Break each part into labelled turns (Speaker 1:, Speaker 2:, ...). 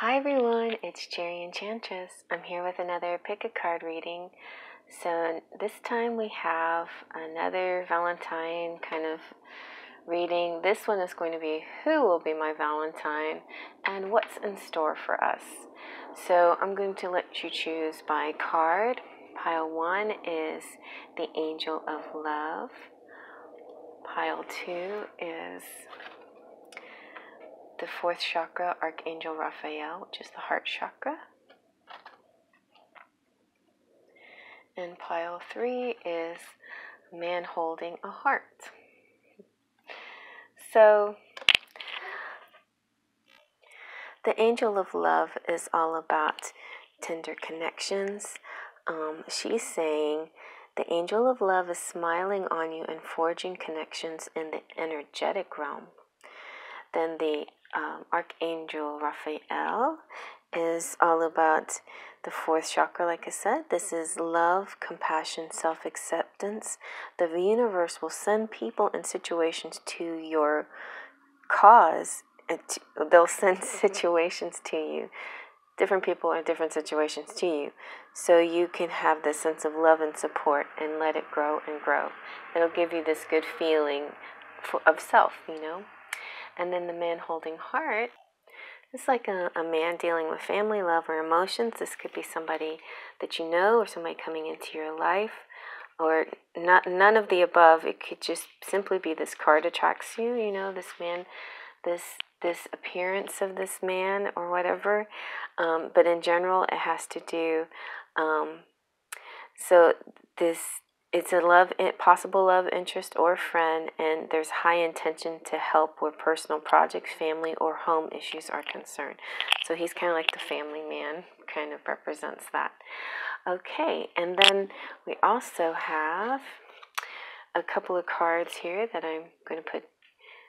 Speaker 1: Hi everyone, it's Cherry Enchantress. I'm here with another pick a card reading. So this time we have another Valentine kind of reading. This one is going to be Who will be my Valentine and what's in store for us. So I'm going to let you choose by card. Pile one is the Angel of Love. Pile two is the fourth chakra, Archangel Raphael, which is the heart chakra. And pile three is man holding a heart. So, the angel of love is all about tender connections. Um, she's saying the angel of love is smiling on you and forging connections in the energetic realm. Then the um, Archangel Raphael is all about the fourth chakra, like I said. This is love, compassion, self acceptance. The universe will send people and situations to your cause. They'll send situations to you, different people in different situations to you, so you can have this sense of love and support and let it grow and grow. It'll give you this good feeling of self, you know. And then the man holding heart it's like a, a man dealing with family love or emotions. This could be somebody that you know or somebody coming into your life or not none of the above. It could just simply be this card attracts you, you know, this man this this appearance of this man or whatever. Um, but in general it has to do um, so this it's a love possible love interest or friend and there's high intention to help where personal projects family or home issues are concerned. So he's kind of like the family man kind of represents that. Okay and then we also have a couple of cards here that i'm going to put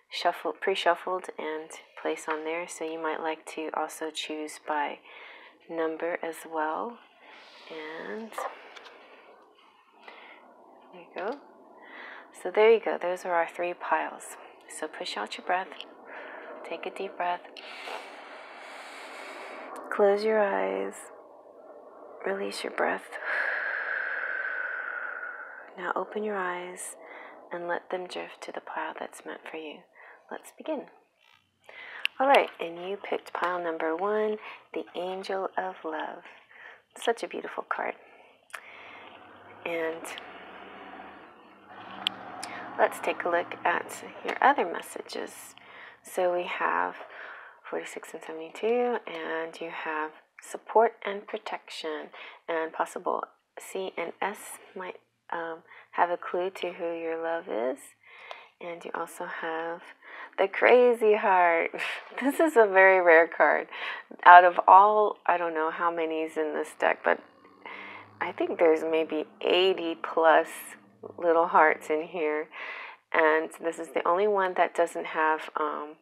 Speaker 1: shuffled pre-shuffled and place on there. So you might like to also choose by number as well. And there you go. So there you go. Those are our three piles. So push out your breath. Take a deep breath. Close your eyes. Release your breath. Now open your eyes and let them drift to the pile that's meant for you. Let's begin. All right, and you picked pile number one, the Angel of Love. Such a beautiful card. And let's take a look at your other messages. So we have 46 and 72, and you have support and protection, and possible C and S might um, have a clue to who your love is. And you also have the crazy heart. this is a very rare card. Out of all, I don't know how many is in this deck, but I think there's maybe 80 plus little hearts in here. And this is the only one that doesn't have um,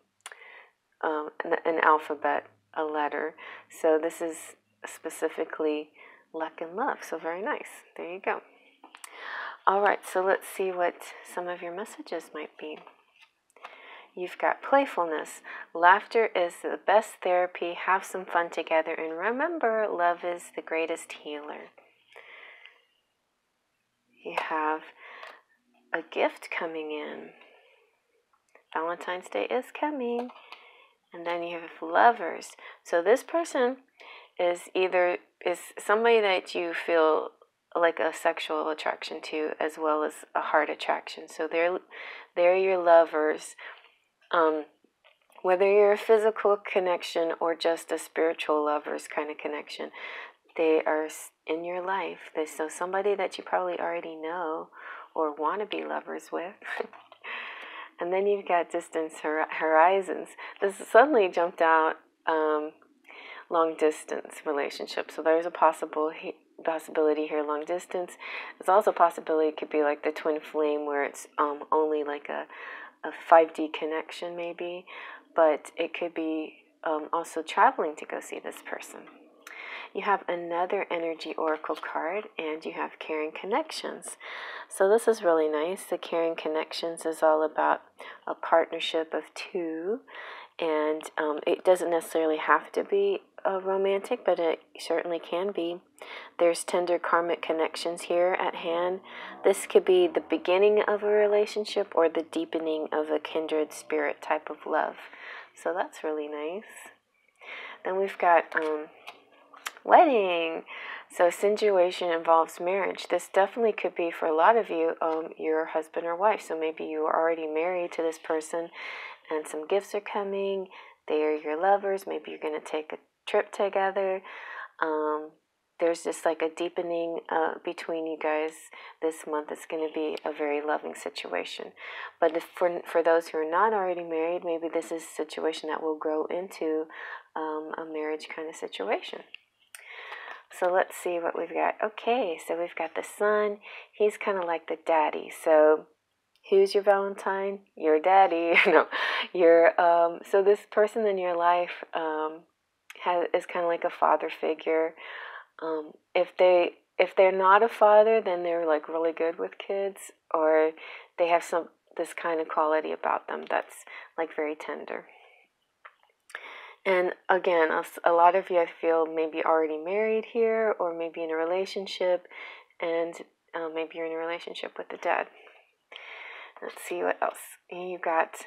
Speaker 1: um, an, an alphabet, a letter. So this is specifically luck and love. So very nice. There you go. All right, so let's see what some of your messages might be. You've got playfulness. Laughter is the best therapy. Have some fun together. And remember, love is the greatest healer. You have a gift coming in. Valentine's Day is coming. And then you have lovers. So this person is either is somebody that you feel like a sexual attraction to as well as a heart attraction. So they're they're your lovers. Um, whether you're a physical connection or just a spiritual lovers kind of connection, they are in your life. So somebody that you probably already know or want to be lovers with. and then you've got distance horizons. This suddenly jumped out um, long distance relationship. So there's a possible he- possibility here long distance. There's also a possibility it could be like the twin flame where it's um, only like a, a 5D connection maybe, but it could be um, also traveling to go see this person. You have another energy oracle card and you have caring connections. So this is really nice. The caring connections is all about a partnership of two and um, it doesn't necessarily have to be uh, romantic, but it certainly can be. There's tender karmic connections here at hand. This could be the beginning of a relationship or the deepening of a kindred spirit type of love. So that's really nice. Then we've got um, wedding. So, situation involves marriage. This definitely could be for a lot of you, um, your husband or wife. So, maybe you are already married to this person and some gifts are coming. They are your lovers. Maybe you're going to take a trip together. Um, there's just like a deepening uh, between you guys this month. It's going to be a very loving situation. But if for, for those who are not already married, maybe this is a situation that will grow into um, a marriage kind of situation. So let's see what we've got. Okay, so we've got the son. He's kind of like the daddy. So who's your Valentine? Your daddy. no, your um. So this person in your life um has is kind of like a father figure. Um, if they if they're not a father, then they're like really good with kids, or they have some this kind of quality about them that's like very tender. And again, a, lot of you I feel maybe already married here, or maybe in a relationship, and uh, maybe you're in a relationship with the dad. Let's see what else. You got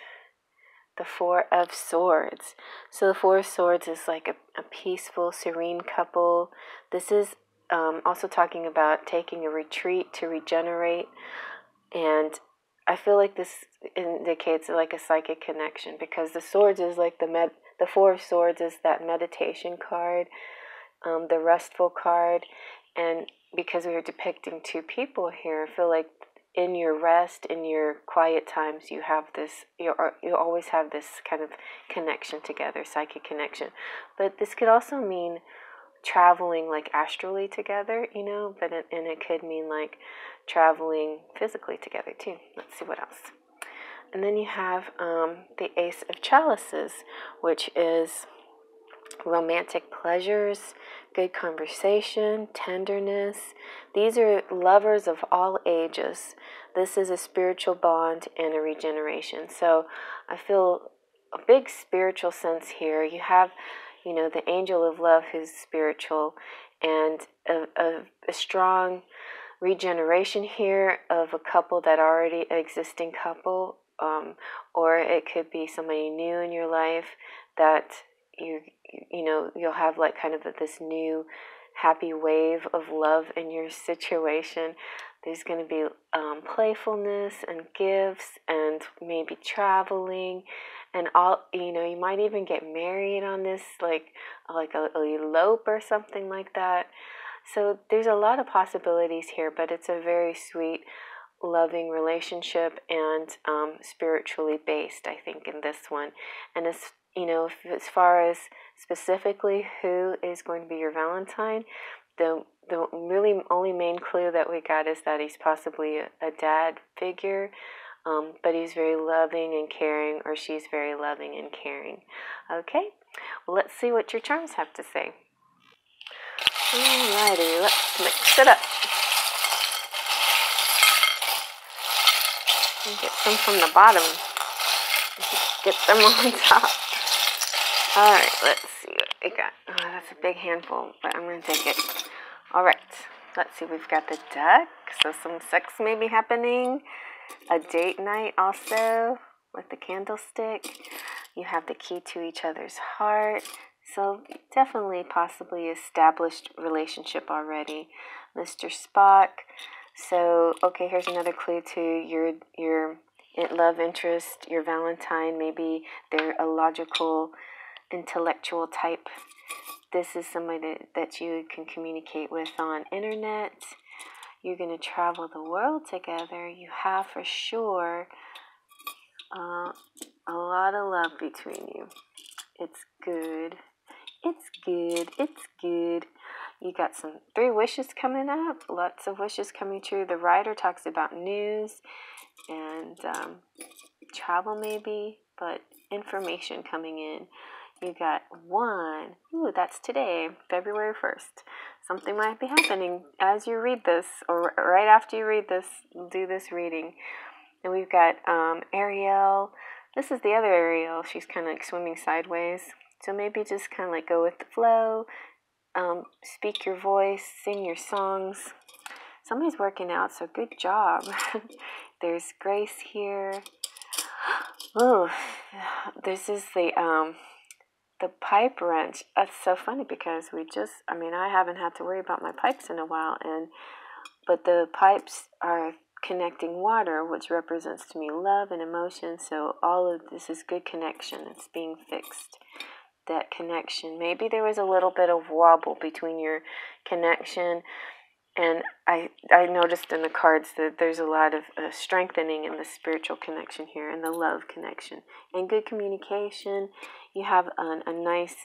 Speaker 1: the Four of Swords. So the Four of Swords is like a, a peaceful, serene couple. This is um, also talking about taking a retreat to regenerate. And I feel like this indicates like a psychic connection because the swords is like the med the Four of Swords is that meditation card, um, the restful card, and because we are depicting two people here, I feel like in your rest, in your quiet times, you have this. You you always have this kind of connection together, psychic connection. But this could also mean traveling like astrally together, you know. But it, and it could mean like traveling physically together too. Let's see what else. And then you have um, the Ace of Chalices, which is romantic pleasures, good conversation, tenderness. These are lovers of all ages. This is a spiritual bond and a regeneration. So I feel a big spiritual sense here. You have, you know, the angel of love who's spiritual and a, a, a strong regeneration here of a couple that already existing couple um, or it could be somebody new in your life that you you know you'll have like kind of this new happy wave of love in your situation. There's going to be um, playfulness and gifts and maybe traveling and all you know you might even get married on this like like a, a elope or something like that. So there's a lot of possibilities here but it's a very sweet loving relationship and um, spiritually based, I think, in this one. And as you know, as far as specifically who is going to be your Valentine, the the really only main clue that we got is that he's possibly a, a dad figure, um, but he's very loving and caring, or she's very loving and caring. Okay, well, let's see what your charms have to say. Alrighty, let's mix it up. Get some from the bottom. Get them on top. Alright, let's see what we got. Oh, that's a big handful, but I'm going to take it. Alright, let's see. We've got the duck. So some sex may be happening. A date night also with the candlestick. You have the key to each other's heart. So definitely possibly established relationship already. Mr. Spock. So, okay, here's another clue to your your love interest, your Valentine. Maybe they're a logical, intellectual type. This is somebody that, that you can communicate with on internet. You're going to travel the world together. You have for sure uh, a lot of love between you. It's good. It's good. It's good. You got some three wishes coming up, lots of wishes coming true. The writer talks about news and um, travel, maybe, but information coming in. You got one. Ooh, that's today, February 1st. Something might be happening as you read this, or right after you read this, do this reading. And we've got um, Ariel. This is the other Ariel. She's kind of like swimming sideways. So maybe just kind of like go with the flow, um, speak your voice, sing your songs. Somebody's working out, so good job. There's Grace here. Oh, this is the um, the pipe wrench. That's so funny because we just, I mean, I haven't had to worry about my pipes in a while, and but the pipes are connecting water, which represents to me love and emotion. So all of this is good connection. It's being fixed. That connection. Maybe there was a little bit of wobble between your connection and I I noticed in the cards that there's a lot of uh, strengthening in the spiritual connection here and the love connection and good communication. You have an, a nice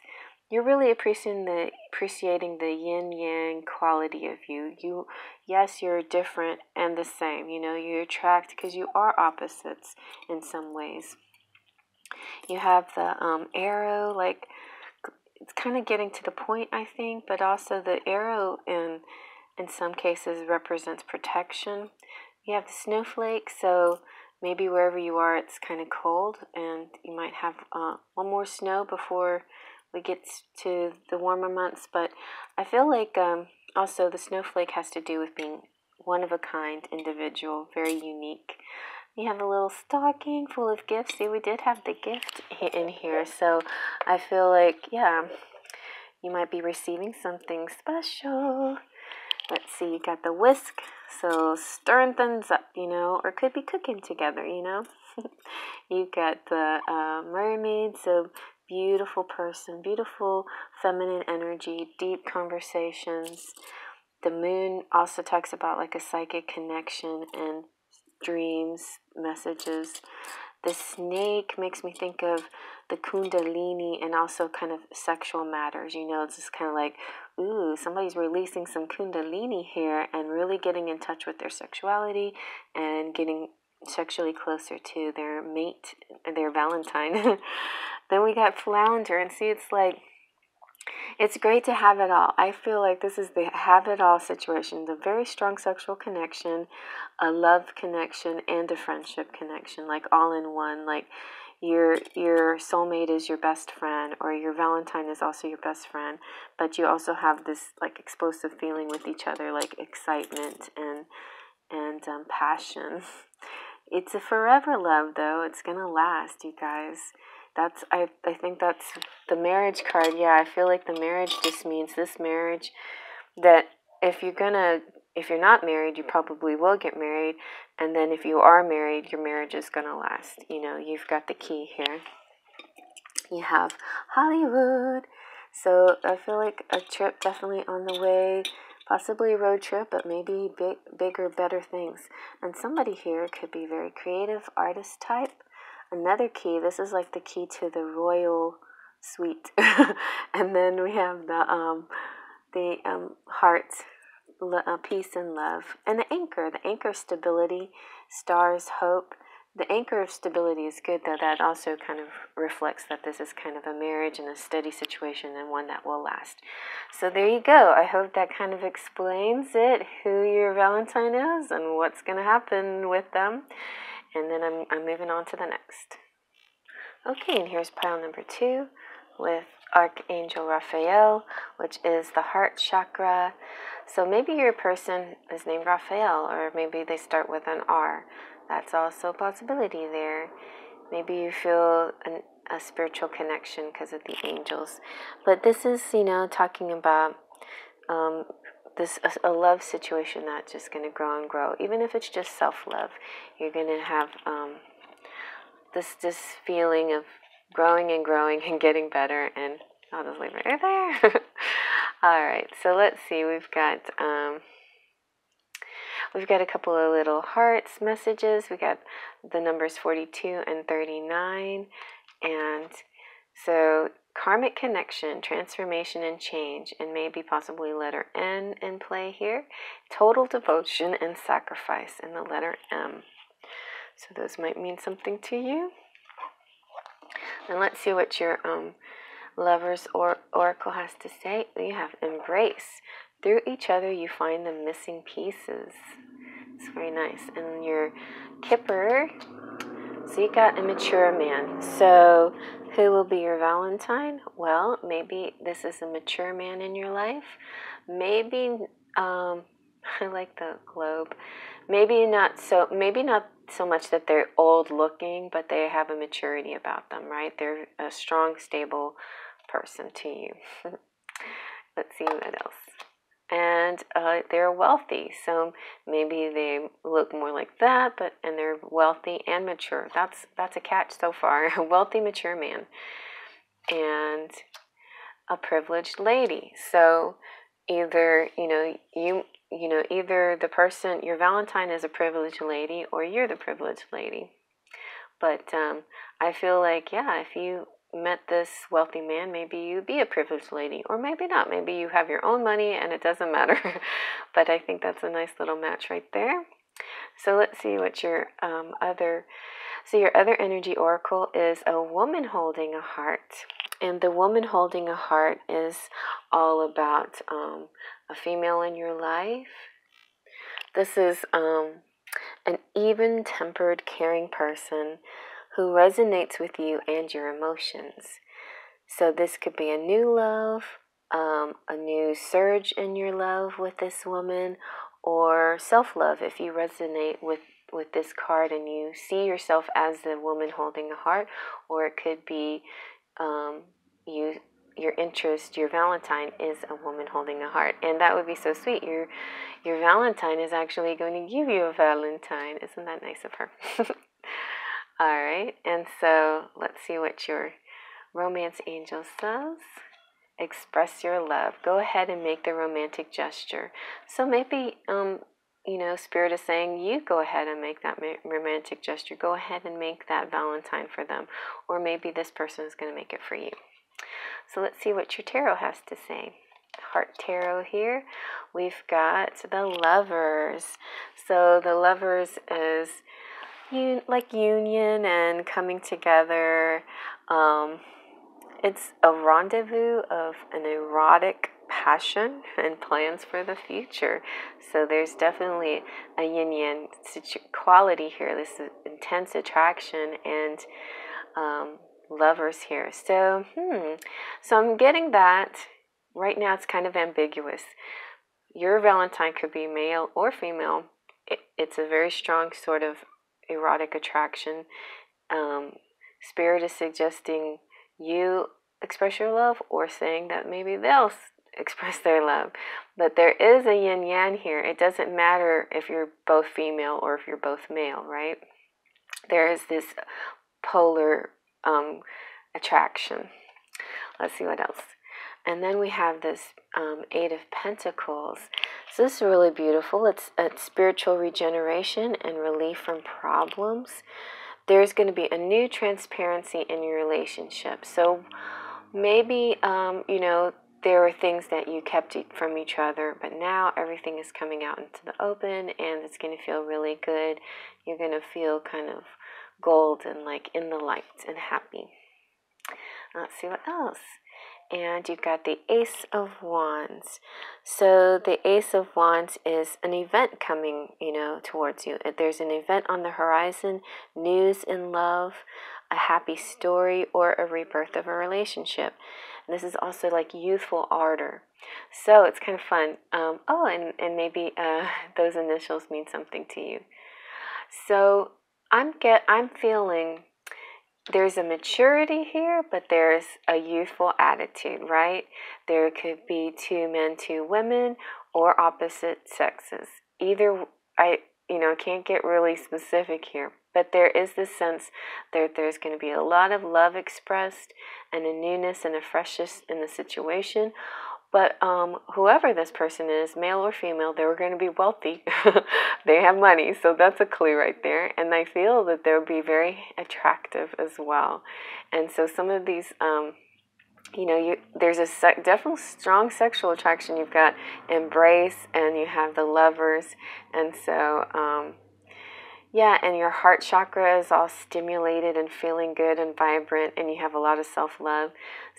Speaker 1: you're really appreciating the appreciating the yin yang quality of you. You yes, you're different and the same. You know, you attract because you are opposites in some ways. You have the um, arrow, like it's kind of getting to the point, I think, but also the arrow in in some cases represents protection. You have the snowflake, so maybe wherever you are, it's kind of cold, and you might have uh, one more snow before we get to the warmer months. But I feel like um, also the snowflake has to do with being one of a kind individual, very unique. We have a little stocking full of gifts. See, we did have the gift in here, so I feel like, yeah, you might be receiving something special. Let's see, you got the whisk, so stirring things up, you know, or could be cooking together, you know. you got the uh, mermaid, so beautiful person, beautiful feminine energy, deep conversations. The moon also talks about like a psychic connection and dreams, messages. The snake makes me think of the kundalini and also kind of sexual matters. You know, it's just kind of like, ooh, somebody's releasing some kundalini here and really getting in touch with their sexuality and getting sexually closer to their mate, their Valentine. Then we got flounder, and see, it's like it's great to have it all. I feel like this is the have it all situation the very strong sexual connection, a love connection, and a friendship connection, like all in one. Like your your soulmate is your best friend, or your Valentine is also your best friend, but you also have this like explosive feeling with each other, like excitement and and um, passion. It's a forever love, though. It's gonna last, you guys that's I, I think that's the marriage card. Yeah i feel like the marriage just means this marriage that if you're gonna if you're not married you probably will get married. And then if you are married your marriage is gonna last. You know you've got the key here. You have hollywood. So i feel like a trip definitely on the way. Possibly a road trip but maybe big bigger better things. And somebody here could be very creative artist type another key. This is like the key to the royal suite. and then we have the um, the um, heart, uh, peace and love, and the anchor. The anchor stability, stars, hope. The anchor of stability is good, though that also kind of reflects that this is kind of a marriage and a steady situation and one that will last. So there you go. I hope that kind of explains it, who your Valentine is and what's going to happen with them and then I'm, I'm moving on to the next. Okay, and here's pile number two with Archangel Raphael, which is the heart chakra. So maybe your person is named Raphael, or maybe they start with an R. That's also a possibility there. Maybe you feel an, a spiritual connection because of the angels. But this is, you know, talking about um, this a, a love situation that's just going to grow and grow. Even if it's just self love, you're going to have um, this this feeling of growing and growing and getting better. And I'll just leave it right there. All right, so let's see. We've got um, we've got a couple of little hearts messages. We got the numbers forty two and thirty nine, and so karmic connection, transformation, and change, and maybe possibly letter N in play here. Total devotion and sacrifice in the letter M. So those might mean something to you. And let's see what your um, lover's or oracle has to say. You have embrace. Through each other, you find the missing pieces. It's very nice. And your kipper So you got a mature man. So who will be your Valentine? Well, maybe this is a mature man in your life. Maybe um, I like the globe. Maybe not so. Maybe not so much that they're old looking, but they have a maturity about them, right? They're a strong, stable person to you. Let's see what else. And uh, they're wealthy, so maybe they look more like that, but and they're wealthy and mature. That's that's a catch so far. A wealthy, mature man, and a privileged lady. So either you know you you know either the person your Valentine is a privileged lady or you're the privileged lady. But um, I feel like yeah, if you met this wealthy man, maybe you be a privileged lady, or maybe not. Maybe you have your own money and it doesn't matter. but I think that's a nice little match right there. So let's see what your um, other. So your other energy oracle is a woman holding a heart, and the woman holding a heart is all about um, a female in your life. This is um, an even-tempered, caring person who resonates with you and your emotions. So, this could be a new love, um, a new surge in your love with this woman, or self love if you resonate with, with this card and you see yourself as the woman holding a heart, or it could be um, you your interest, your Valentine is a woman holding a heart, and that would be so sweet. Your your Valentine is actually going to give you a Valentine. Isn't that nice of her? All right, and so let's see what your romance angel says. Express your love. Go ahead and make the romantic gesture. So maybe, um, you know, Spirit is saying you go ahead and make that romantic gesture. Go ahead and make that Valentine for them. Or maybe this person is going to make it for you. So let's see what your tarot has to say. Heart Tarot here. We've got the lovers. So the lovers is un- like union and coming together. Um, it's a rendezvous of an erotic passion and plans for the future. So there's definitely a yin yang quality here. This intense attraction and um, lovers here. So, hmm. So I'm getting that. Right now, it's kind of ambiguous. Your Valentine could be male or female. It, it's a very strong sort of erotic attraction. Um, spirit is suggesting you express your love or saying that maybe they'll express their love. But there is a yin yang here. It doesn't matter if you're both female or if you're both male, right? There is this polar um, attraction. Let's see what else. And then we have this um, Eight of Pentacles. So this is really beautiful. It's, it's spiritual regeneration and relief from problems. There's going to be a new transparency in your relationship. So maybe, um, you know, there were things that you kept from each other, but now everything is coming out into the open and it's going to feel really good. You're going to feel kind of golden, like in the light and happy. Let's see what else and you've got the Ace of Wands. So the Ace of Wands is an event coming, you know, towards you. There's an event on the horizon, news in love, a happy story, or a rebirth of a relationship. And this is also like youthful ardor. So it's kind of fun. Um, oh, and, and maybe uh, those initials mean something to you. So I'm get I'm feeling there's a maturity here, but there's a youthful attitude, right? There could be two men, two women, or opposite sexes. Either I, you know, can't get really specific here, but there is this sense that there's going to be a lot of love expressed and a newness and a freshness in the situation. But um, whoever this person is, male or female, they were going to be wealthy. they have money, so that's a clue right there. And I feel that they'll be very attractive as well. And so some of these, um, you know, you there's a sec- definitely strong sexual attraction. You've got embrace, and you have the lovers, and so. Um, yeah, and your heart chakra is all stimulated and feeling good and vibrant, and you have a lot of self love.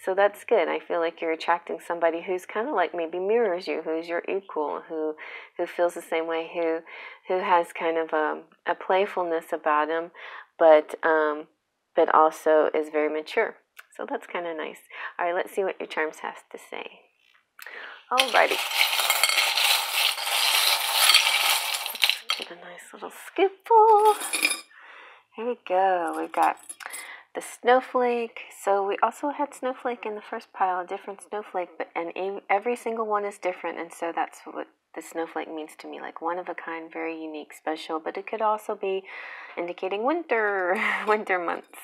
Speaker 1: So that's good. I feel like you're attracting somebody who's kind of like maybe mirrors you, who's your equal, who who feels the same way, who who has kind of a, a playfulness about him, but um, but also is very mature. So that's kind of nice. All right, let's see what your charms has to say. Alrighty. Get a nice little scoopful. Here we go. We've got the snowflake. So we also had snowflake in the first pile, a different snowflake, but and every single one is different, and so that's what the snowflake means to me, like one of a kind, very unique, special. But it could also be indicating winter, winter months.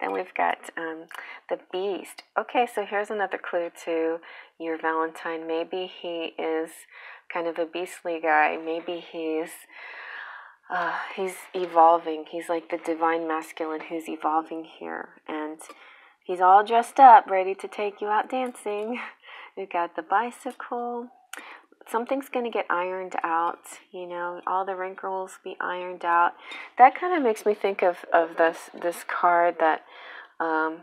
Speaker 1: Then we've got um, the beast. Okay, so here's another clue to your Valentine. Maybe he is kind of a beastly guy. Maybe he's uh, he's evolving. He's like the divine masculine who's evolving here, and he's all dressed up, ready to take you out dancing. We've got the bicycle something's going to get ironed out you know all the wrinkles be ironed out that kind of makes me think of of this this card that um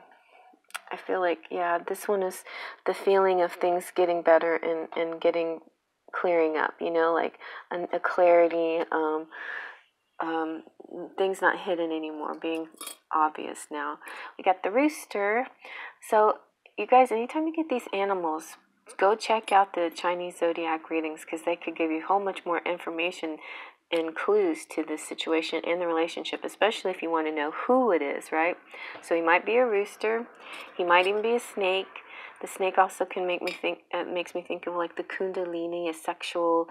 Speaker 1: i feel like yeah this one is the feeling of things getting better and and getting clearing up you know like a, a clarity um um things not hidden anymore being obvious now we got the rooster so you guys anytime you get these animals go check out the Chinese zodiac readings because they could give you a whole much more information and clues to this situation and the relationship, especially if you want to know who it is, right? So he might be a rooster, he might even be a snake. The snake also can make me think. Uh, makes me think of like the kundalini, a sexual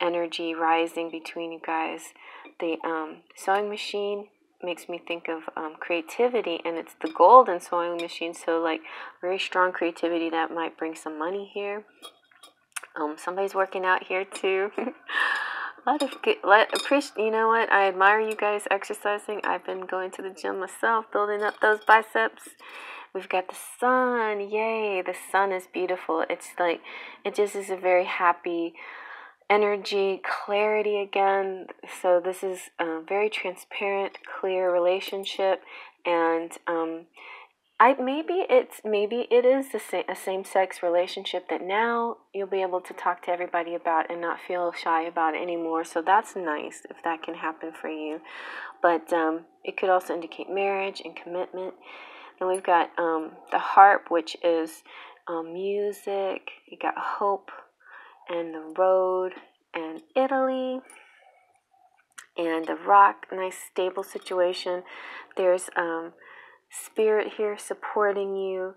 Speaker 1: energy rising between you guys. The um, sewing machine makes me think of um, creativity and it's the golden sewing machine so like very strong creativity that might bring some money here. Um, somebody's working out here too. A lot of good let appreciate you know what? I admire you guys exercising. I've been going to the gym myself building up those biceps. We've got the sun. Yay the sun is beautiful. It's like it just is a very happy energy, clarity again. So this is a very transparent, clear relationship, and um, I maybe it's maybe it is the same, a same sex relationship that now you'll be able to talk to everybody about and not feel shy about it anymore. So that's nice if that can happen for you. But um, it could also indicate marriage and commitment. And we've got um, the harp, which is um, music. You got hope and the road and Italy and the rock, nice stable situation. There's um, spirit here supporting you.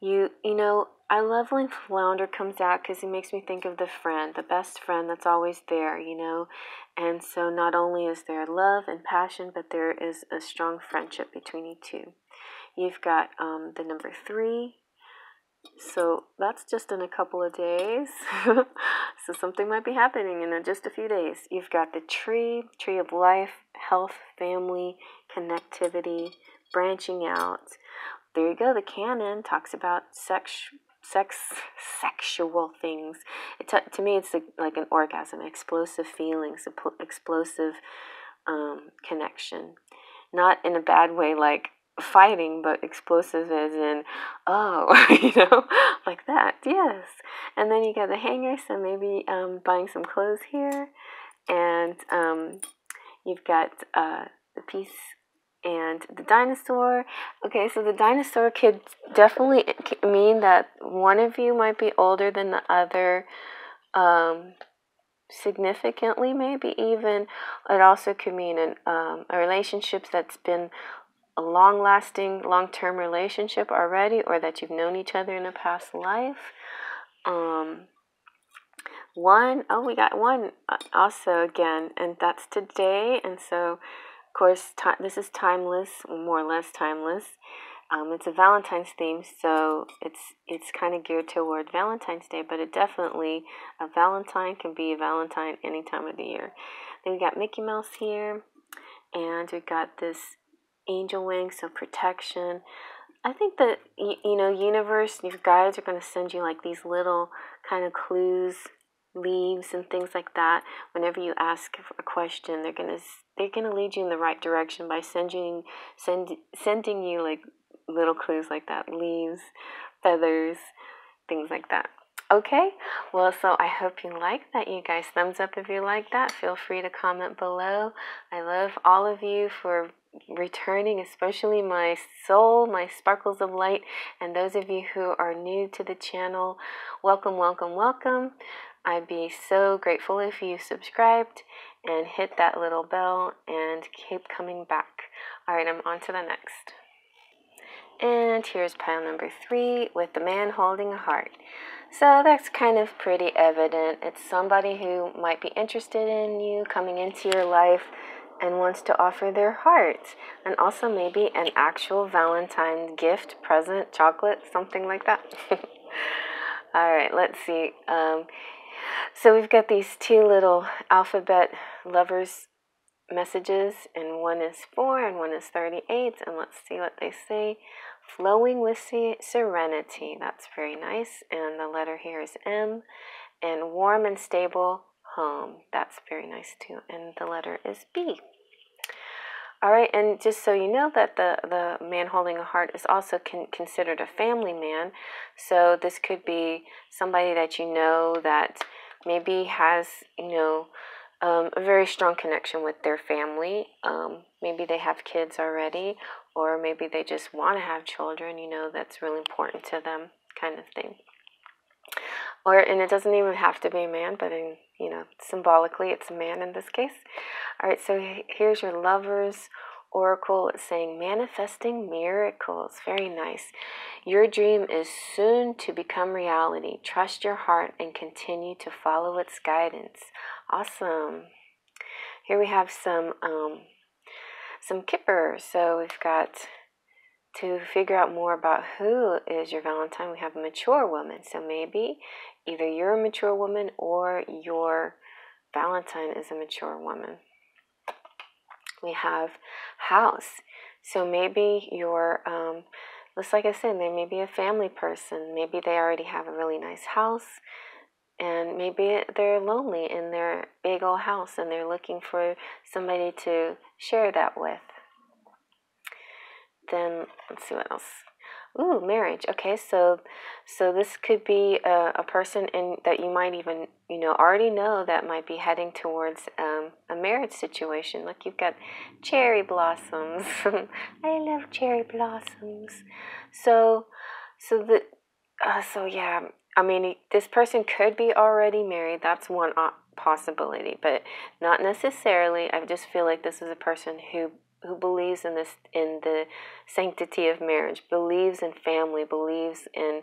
Speaker 1: You you know I love when flounder comes out because he makes me think of the friend, the best friend that's always there. You know, and so not only is there love and passion, but there is a strong friendship between you two. You've got um, the number three, so that's just in a couple of days. so something might be happening in just a few days. You've got the tree, tree of life, health, family, connectivity, branching out. There you go. The cannon talks about sex, sex, sexual things. It t- to me, it's a, like an orgasm, explosive feelings, explosive um, connection. Not in a bad way, like fighting, but explosive as in, oh, you know, like that. Yes. And then you got the hanger, so maybe um, buying some clothes here. And um, you've got uh, the peace and the dinosaur. Okay, so the dinosaur could definitely mean that one of you might be older than the other. Um, significantly maybe even it also could mean an, um, a relationship that's been a long lasting, long term relationship already, or that you've known each other in a past life. Um, one, oh, we got one uh, also again, and that's today. And so, of course, this is timeless, more or less timeless. Um, it's a Valentine's theme, so it's it's kind of geared toward Valentine's Day, but it definitely a Valentine can be a Valentine any time of the year. Then we got Mickey Mouse here, and we got this angel wings of protection. I think that you know, universe, these guides are going to send you like these little kind of clues, leaves, and things like that. Whenever you ask a question, they're gonna they're gonna lead you in the right direction by sending send sending you like little clues like that, leaves, feathers, things like that. Okay, well, so I hope you like that, you guys. Thumbs up if you like that. Feel free to comment below. I love all of you for returning, especially my soul, my sparkles of light, and those of you who are new to the channel, welcome, welcome, welcome. I'd be so grateful if you subscribed and hit that little bell and keep coming back. All right, I'm on to the next. And here's pile number three with the man holding a heart. So that's kind of pretty evident. It's somebody who might be interested in you coming into your life and wants to offer their heart. And also maybe an actual Valentine gift, present, chocolate, something like that. All right, let's see. Um, so we've got these two little alphabet lovers messages, and one is 4 and one is 38. And let's see what they say. Flowing with serenity. That's very nice. And the letter here is M. And warm and stable home. That's very nice too. And the letter is B. All right, and just so you know that the, the man holding a heart is also con- considered a family man. So this could be somebody that you know that maybe has, you know, um, a very strong connection with their family. Um, maybe they have kids already, or maybe they just want to have children, you know, that's really important to them, kind of thing. Or, and it doesn't even have to be a man, but in, you know, symbolically, it's a man in this case. All right, so here's your lovers oracle. It's saying manifesting miracles. Very nice. Your dream is soon to become reality. Trust your heart and continue to follow its guidance. Awesome. Here we have some um, some kippers. So we've got to figure out more about who is your Valentine. We have a mature woman. So maybe either you're a mature woman or your Valentine is a mature woman. We have house. So maybe you're um, just like I said, they may be a family person. Maybe they already have a really nice house and maybe they're lonely in their big old house and they're looking for somebody to share that with. Then let's see what else. Ooh, marriage. Okay, so so this could be a, a person in that you might even you know already know that might be heading towards um, a marriage situation. Look, you've got cherry blossoms. I love cherry blossoms. So so the uh, so yeah, I mean, this person could be already married. That's one possibility, but not necessarily. I just feel like this is a person who who believes in this in the sanctity of marriage, believes in family, believes in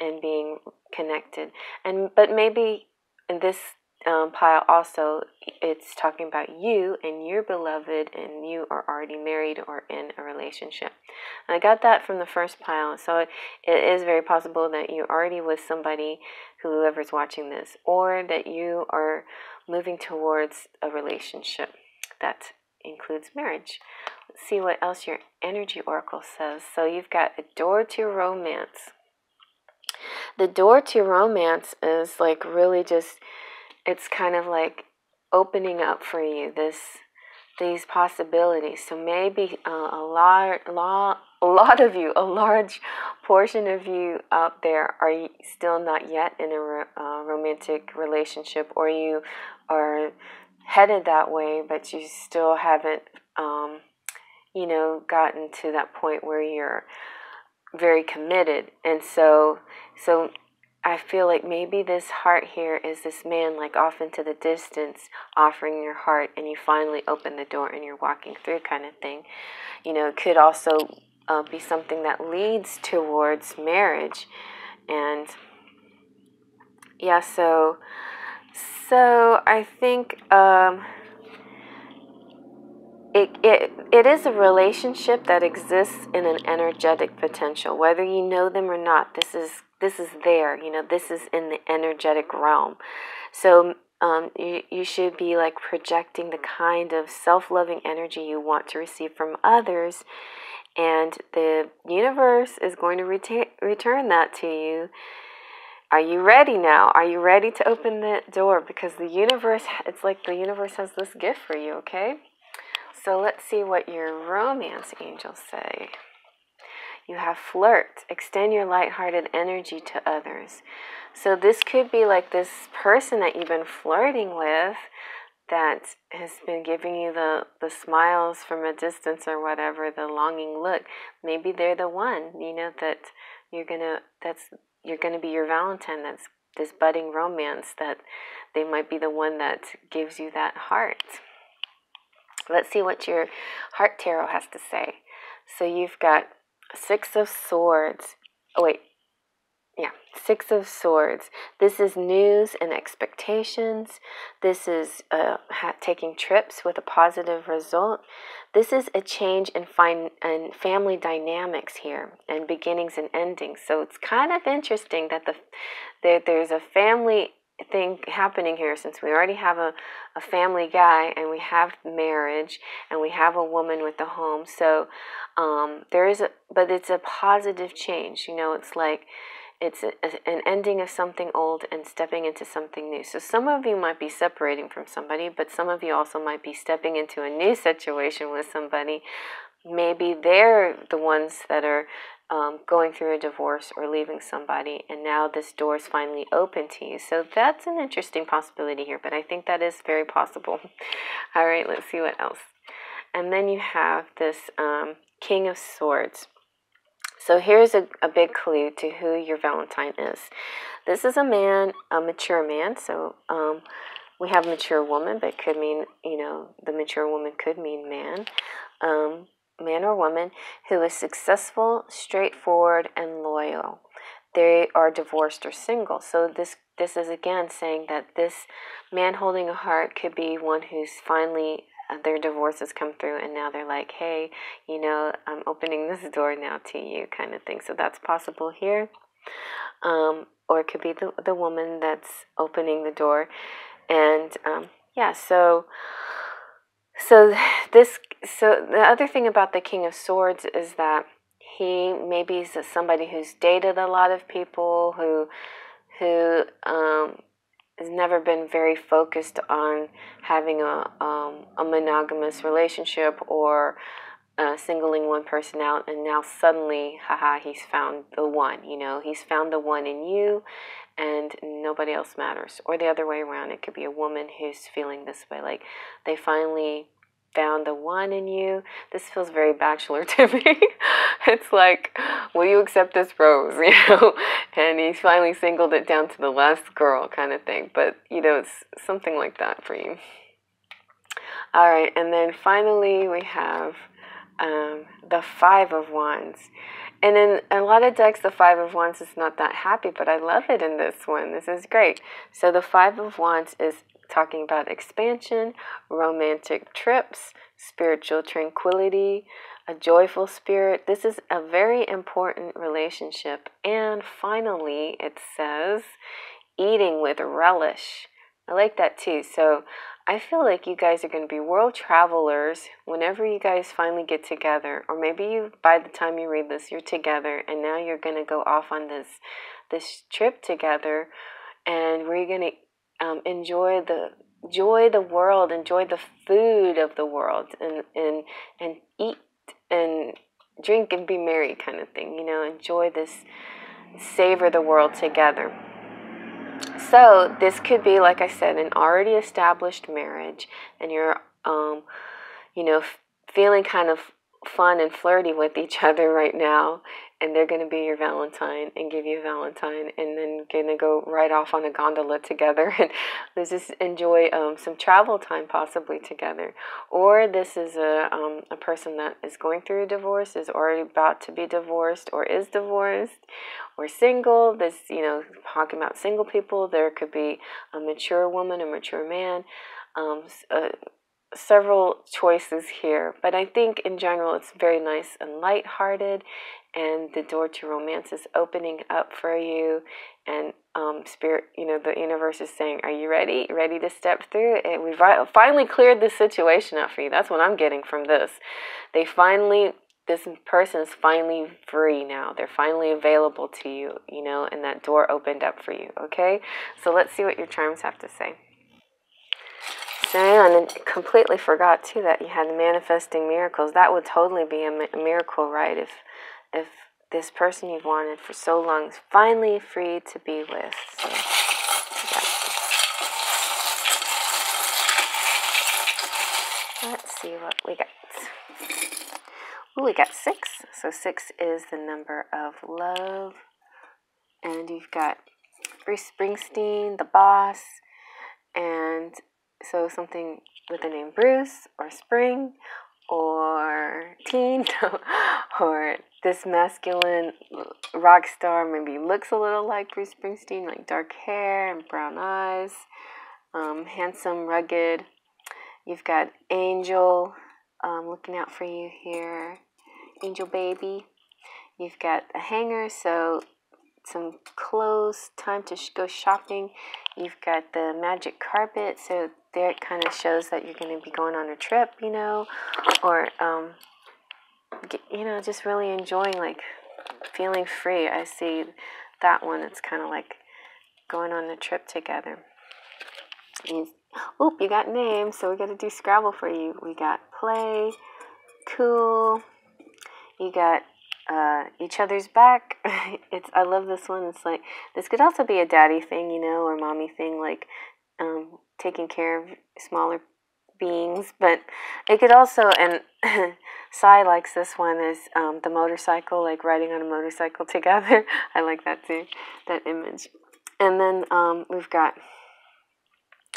Speaker 1: in being connected. And but maybe in this um, pile also it's talking about you and your beloved and you are already married or in a relationship i got that from the first pile so it, it is very possible that you're already with somebody whoever's watching this or that you are moving towards a relationship that includes marriage. Let's see what else your energy oracle says. So you've got a door to romance. The door to romance is like really just it's kind of like opening up for you this these possibilities. So maybe uh, a lot, lot, a lot of you, a large portion of you out there are still not yet in a uh, romantic relationship, or you are headed that way, but you still haven't, um, you know, gotten to that point where you're very committed. And so, so I feel like maybe this heart here is this man, like off into the distance, offering your heart, and you finally open the door and you're walking through, kind of thing. You know, it could also uh, be something that leads towards marriage. And yeah, so so I think um, it, it, it is a relationship that exists in an energetic potential. Whether you know them or not, this is this is there. You know, this is in the energetic realm. So um, you, you should be like projecting the kind of self loving energy you want to receive from others. And the universe is going to reta- return that to you. Are you ready now? Are you ready to open the door? Because the universe, it's like the universe has this gift for you, okay? So let's see what your romance angels say. You have flirt, extend your lighthearted energy to others. So this could be like this person that you've been flirting with that has been giving you the, the smiles from a distance or whatever, the longing look, maybe they're the one, you know, that you're gonna that's you're gonna be your Valentine that's this budding romance that they might be the one that gives you that heart. Let's see what your heart tarot has to say. So you've got Six of Swords. Oh, wait. Yeah, Six of Swords. This is news and expectations. This is uh, taking trips with a positive result. This is a change in, fin- in family dynamics here and beginnings and endings. So it's kind of interesting that the there, there's a family thing happening here since we already have a, a family guy and we have marriage and we have a woman with a home. So um, there is a, but it's a positive change. You know, it's like it's a, an ending of something old and stepping into something new. So some of you might be separating from somebody, but some of you also might be stepping into a new situation with somebody. Maybe they're the ones that are um, going through a divorce or leaving somebody, and now this door is finally open to you. So that's an interesting possibility here, but I think that is very possible. All right, let's see what else. And then you have this um, King of Swords. So here's a, a big clue to who your Valentine is. This is a man, a mature man. So um, we have mature woman, but could mean, you know, the mature woman could mean man. Um, man or woman who is successful, straightforward, and loyal. They are divorced or single. So this this is again saying that this man holding a heart could be one who's finally their divorce has come through and now they're like, hey, you know, I'm opening this door now to you, kind of thing. So that's possible here. Um, or it could be the, the woman that's opening the door. And um, yeah, so so this so the other thing about the King of Swords is that he maybe is somebody who's dated a lot of people who who um, has never been very focused on having a um, a monogamous relationship or uh, singling one person out, and now suddenly, haha, he's found the one. You know, he's found the one in you, and nobody else matters. Or the other way around, it could be a woman who's feeling this way, like they finally found the one in you. This feels very bachelor to me. it's like, will you accept this rose? You know, and he's finally singled it down to the last girl kind of thing. But you know, it's something like that for you. All right, and then finally we have um, the Five of Wands. And in a lot of decks, the Five of Wands is not that happy, but I love it in this one. This is great. So the Five of Wands is talking about expansion, romantic trips, spiritual tranquility, a joyful spirit. This is a very important relationship. And finally, it says eating with relish. I like that too. So I feel like you guys are going to be world travelers whenever you guys finally get together, or maybe you by the time you read this, you're together, and now you're going to go off on this this trip together, and we're going to um, enjoy the enjoy the world, enjoy the food of the world, and and and eat and drink and be merry, kind of thing. You know, enjoy this, savor the world together. So this could be, like I said, an already established marriage, and you're, um, you know, feeling kind of fun and flirty with each other right now, and they're going to be your Valentine and give you a Valentine, and then going to go right off on a gondola together and let's just enjoy um, some travel time possibly together. Or this is a, um, a person that is going through a divorce, is already about to be divorced, or is divorced, or single. This, you know, talking about single people, there could be a mature woman, a mature man. Um, uh, several choices here, but I think in general it's very nice and light-hearted, and the door to romance is opening up for you. And um, spirit, you know, the universe is saying, "Are you ready? Ready to step through?" And we've finally cleared this situation up for you. That's what I'm getting from this. They finally this person is finally free now. They're finally available to you, you know, and that door opened up for you, okay? So let's see what your charms have to say. And completely forgot too that you had the manifesting miracles. That would totally be a miracle, right? If if this person you've wanted for so long is finally free to be with. So, yeah. see what we got. Ooh, we got six. So six is the number of love. And you've got Bruce Springsteen, the boss, and so something with the name Bruce or Spring or teen or this masculine rock star maybe looks a little like Bruce Springsteen, like dark hair and brown eyes, um, handsome, rugged. You've got Angel um, looking out for you here, Angel Baby. You've got a hanger, so some clothes, time to sh- go shopping. You've got the magic carpet, so there it kind of shows that you're going to be going on a trip, you know, or, um, get, you know, just really enjoying, like, feeling free. I see that one. It's kind of like going on a trip together. Oop, you got names, so we got to do Scrabble for you. We got play, cool. You got uh, each other's back. it's I love this one. It's like this could also be a daddy thing, you know, or mommy thing, like um, taking care of smaller beings. But it could also, and Sai likes this one is um, the motorcycle, like riding on a motorcycle together. I like that too, that image. And then um, we've got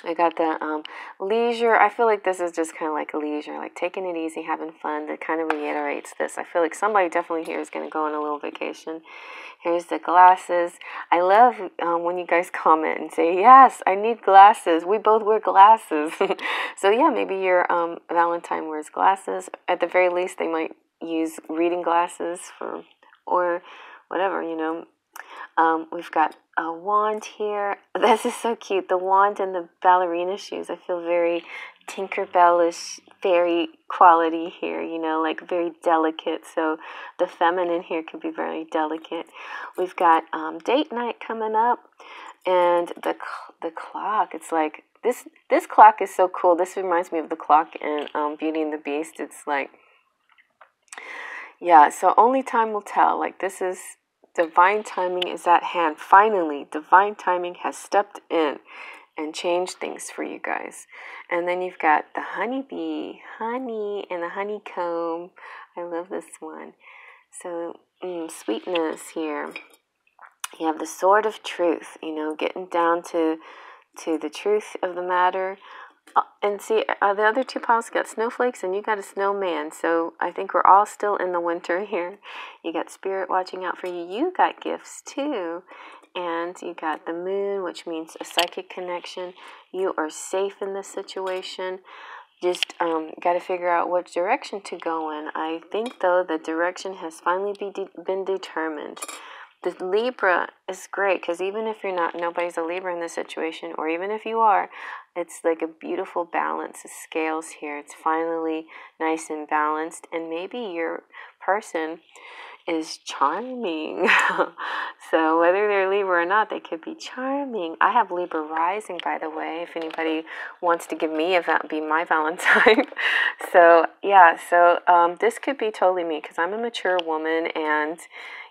Speaker 1: I got the um, leisure. I feel like this is just kind of like a leisure, like taking it easy, having fun. That kind of reiterates this. I feel like somebody definitely here is going to go on a little vacation. Here's the glasses. I love um, when you guys comment and say, Yes, I need glasses. We both wear glasses. so, yeah, maybe your um, Valentine wears glasses. At the very least, they might use reading glasses for, or whatever, you know. Um, we've got a wand here. This is so cute. The wand and the ballerina shoes. I feel very Tinkerbellish fairy quality here, you know, like very delicate. So the feminine here could be very delicate. We've got um, date night coming up, and the the clock. It's like this this clock is so cool. This reminds me of the clock in um, Beauty and the Beast. It's like yeah. So only time will tell. Like this is Divine timing is at hand. Finally, divine timing has stepped in and changed things for you guys. And then you've got the honeybee, honey, and the honeycomb. I love this one. So, mm, sweetness here. You have the sword of truth, you know, getting down to to the truth of the matter. Uh, and see, uh, the other two piles got snowflakes, and you got a snowman. So I think we're all still in the winter here. You got spirit watching out for you. You got gifts too. And you got the moon, which means a psychic connection. You are safe in this situation. Just um, got to figure out which direction to go in. I think, though, the direction has finally be de- been determined the Libra is great because even if you're not, nobody's a Libra in this situation, or even if you are, it's like a beautiful balance of scales here. It's finally nice and balanced, and maybe your person is charming. so whether they're Libra or not, they could be charming. I have Libra rising, by the way. If anybody wants to give me a be my Valentine. so yeah, so um, this could be totally me because I'm a mature woman and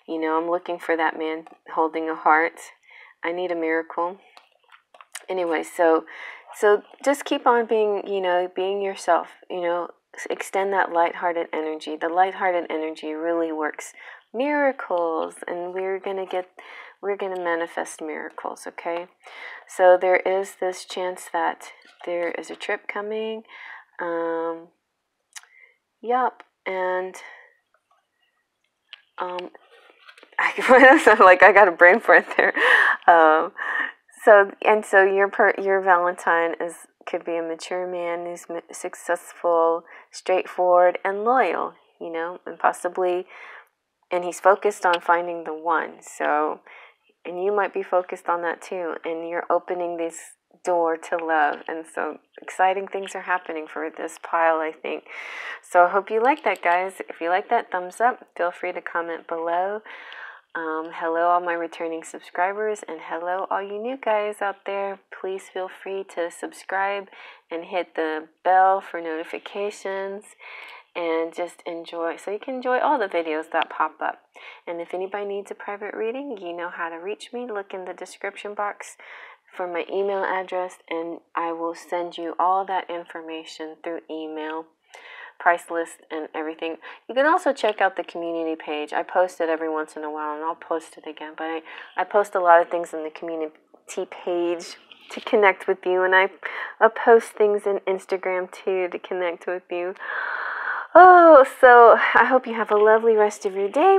Speaker 1: you know, I'm looking for that man holding a heart. I need a miracle. Anyway, so so just keep on being, you know, being yourself, you know, extend that lighthearted energy. The lighthearted energy really works miracles and we're going to get we're going to manifest miracles, okay? So there is this chance that there is a trip coming. Um yep, and um I like I got a brain fart there. Um, so and so your per, your Valentine is could be a mature man who's successful, straightforward, and loyal. You know, and possibly, and he's focused on finding the one. So, and you might be focused on that too. And you're opening this door to love. And so exciting things are happening for this pile, I think. So I hope you like that, guys. If you like that, thumbs up. Feel free to comment below. Um, hello, all my returning subscribers, and hello, all you new guys out there. Please feel free to subscribe and hit the bell for notifications and just enjoy so you can enjoy all the videos that pop up. And if anybody needs a private reading, you know how to reach me. Look in the description box for my email address, and I will send you all that information through email. Price list and everything. You can also check out the community page. I post it every once in a while, and I'll post it again. But I, I post a lot of things in the community page to connect with you, and I, post things in Instagram too to connect with you. Oh, so I hope you have a lovely rest of your day.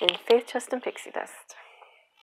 Speaker 1: In faith, trust, and pixie dust.